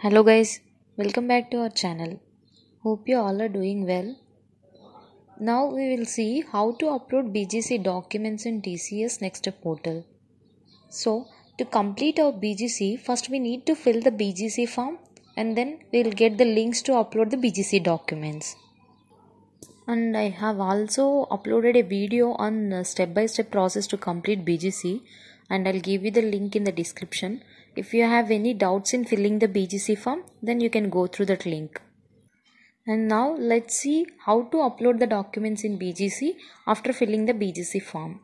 Hello guys, welcome back to our channel. Hope you all are doing well. Now we will see how to upload BGC documents in TCS Nextstep portal. So to complete our BGC, first we need to fill the BGC form and then we'll get the links to upload the BGC documents. And I have also uploaded a video on step by step process to complete BGC and I'll give you the link in the description. If you have any doubts in filling the BGC form, then you can go through that link. And now let's see how to upload the documents in BGC after filling the BGC form.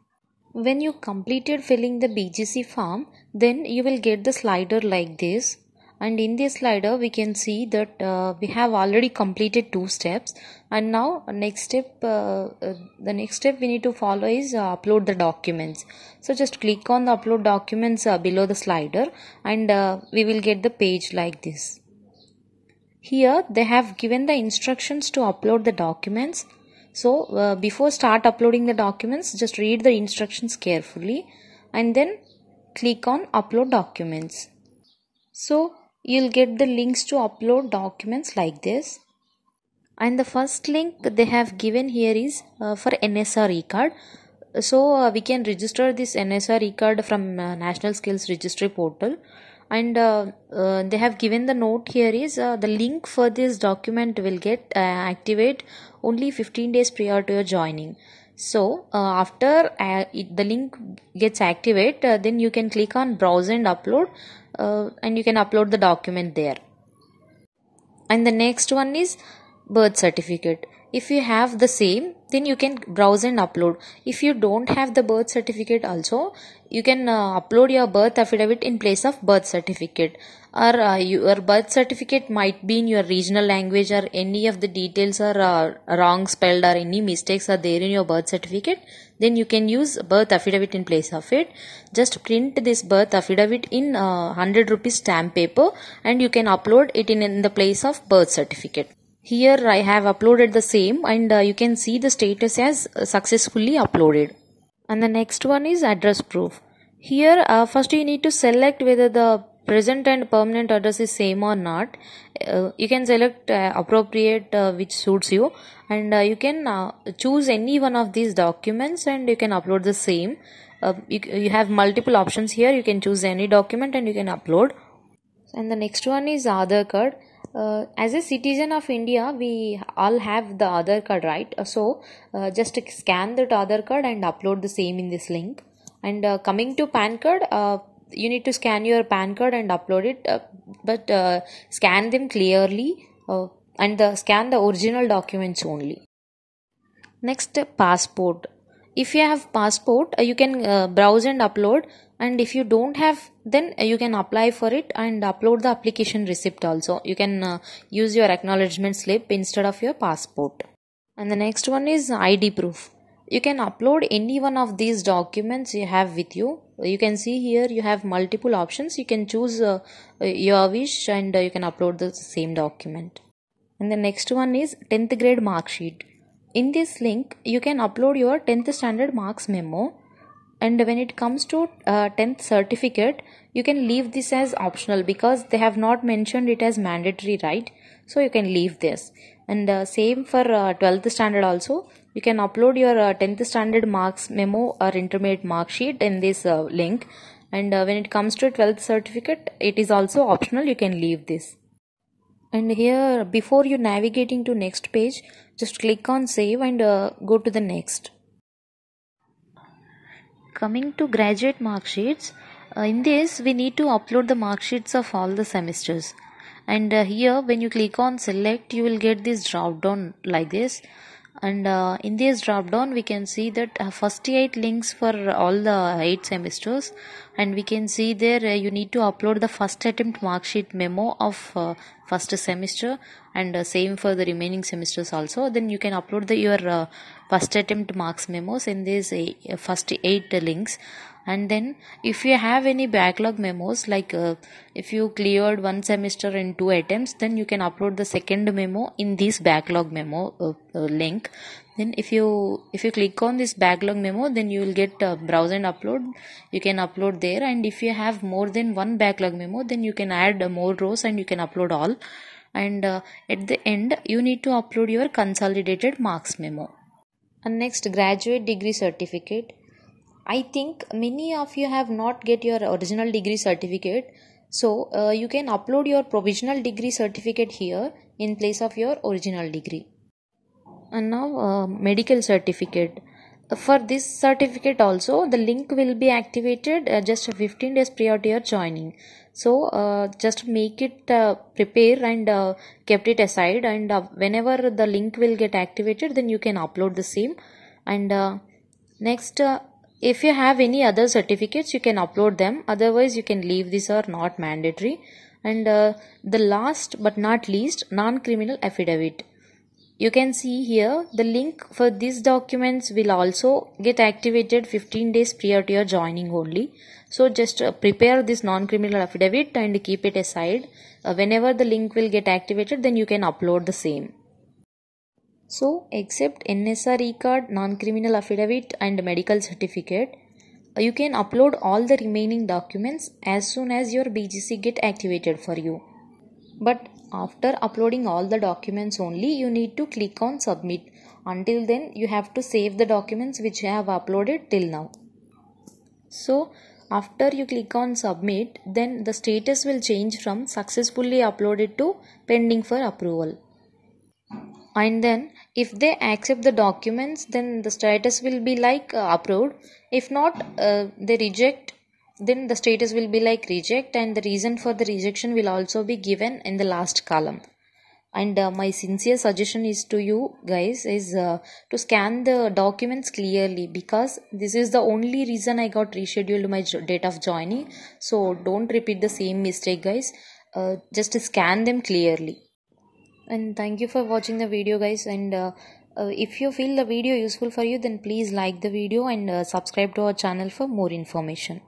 When you completed filling the BGC form, then you will get the slider like this. And in this slider, we can see that uh, we have already completed two steps. And now next step, uh, uh, the next step we need to follow is uh, upload the documents. So just click on the upload documents uh, below the slider and we will get the page like this. Here they have given the instructions to upload the documents. So uh, before start uploading the documents, just read the instructions carefully and then click on upload documents. So you'll get the links to upload documents like this. And the first link they have given here is uh, for NSR e-card. So uh, we can register this NSR e-card from uh, National Skills Registry portal and uh, uh, they have given the note here is uh, the link for this document will get activate only 15 days prior to your joining so uh, after uh, it, the link gets activate then you can click on browse and upload and you can upload the document there. And the next one is birth certificate if you have the same then you can browse and upload. If you don't have the birth certificate also you can uh, upload your birth affidavit in place of birth certificate. Or uh, your birth certificate might be in your regional language or any of the details are uh, wrong spelled or any mistakes are there in your birth certificate then you can use birth affidavit in place of it. Just print this birth affidavit in 100 rupees stamp paper and you can upload it in, in the place of birth certificate here I have uploaded the same and uh, you can see the status as successfully uploaded. And the next one is address proof. Here uh, first you need to select whether the present and permanent address is same or not. Uh, you can select uh, appropriate uh, which suits you and uh, you can choose any one of these documents and you can upload the same. You, you have multiple options here. You can choose any document and you can upload. And the next one is Aadhaar card uh, as a citizen of India, we all have the Aadhaar card, right? Uh, so uh, just scan that Aadhaar card and upload the same in this link. And uh, coming to PAN card, uh, you need to scan your PAN card and upload it, uh, but scan them clearly and the, scan the original documents only. Next, passport. If you have passport, you can browse and upload and if you don't have then you can apply for it and upload the application receipt also. You can uh, use your acknowledgement slip instead of your passport. And the next one is id proof. You can upload any one of these documents you have with you. You can see here you have multiple options. You can choose uh, your wish and uh, you can upload the same document. And the next one is 10th grade mark sheet. In this link you can upload your 10th standard marks memo and when it comes to uh, 10th certificate you can leave this as optional because they have not mentioned it as mandatory right? So you can leave this. And uh, same for uh, 12th standard also. You can upload your 10th uh, standard marks memo or intermediate mark sheet in this uh, link. And uh, when it comes to 12th certificate it is also optional. You can leave this. And here before you navigating to next page just click on save and go to the next coming to graduate mark sheets uh, in this we need to upload the mark sheets of all the semesters. And uh, here when you click on select you will get this drop down like this and uh, in this drop down we can see that uh, first eight links for all the eight semesters. And we can see there uh, you need to upload the first attempt mark sheet memo of uh, first semester. And uh, same for the remaining semesters also. Then you can upload the your uh, first attempt marks memos in these first eight links and then if you have any backlog memos like uh, if you cleared one semester in two attempts then you can upload the second memo in this backlog memo uh, uh, link. Then if you if you click on this backlog memo then you will get uh, browse and upload. You can upload there. And if you have more than one backlog memo then you can add uh, more rows and you can upload all. And uh, at the end you need to upload your consolidated marks memo. And next graduate degree certificate i think many of you have not get your original degree certificate. So uh, you can upload your provisional degree certificate here in place of your original degree. And now uh, medical certificate. For this certificate also the link will be activated uh, just 15 days prior to your joining. So uh, just make it uh, prepare and uh, kept it aside and uh, whenever the link will get activated then you can upload the same. And uh, next if you have any other certificates you can upload them otherwise you can leave these are not mandatory and the last but not least non-criminal affidavit you can see here the link for these documents will also get activated 15 days prior to your joining only. So just uh, prepare this non-criminal affidavit and keep it aside. Uh, whenever the link will get activated then you can upload the same. So except NSR e-card, non-criminal affidavit and medical certificate, uh, you can upload all the remaining documents as soon as your BGC get activated for you. But after uploading all the documents only you need to click on submit. Until then you have to save the documents which you have uploaded till now. So after you click on submit then the status will change from successfully uploaded to pending for approval. And then if they accept the documents then the status will be like uh, approved. If not uh, they reject then the status will be like reject and the reason for the rejection will also be given in the last column. And uh, my sincere suggestion is to you guys is uh, to scan the documents clearly because this is the only reason i got rescheduled my date of joining. So don't repeat the same mistake guys. Uh, just scan them clearly and thank you for watching the video guys. And uh, uh, if you feel the video useful for you then please like the video and uh, subscribe to our channel for more information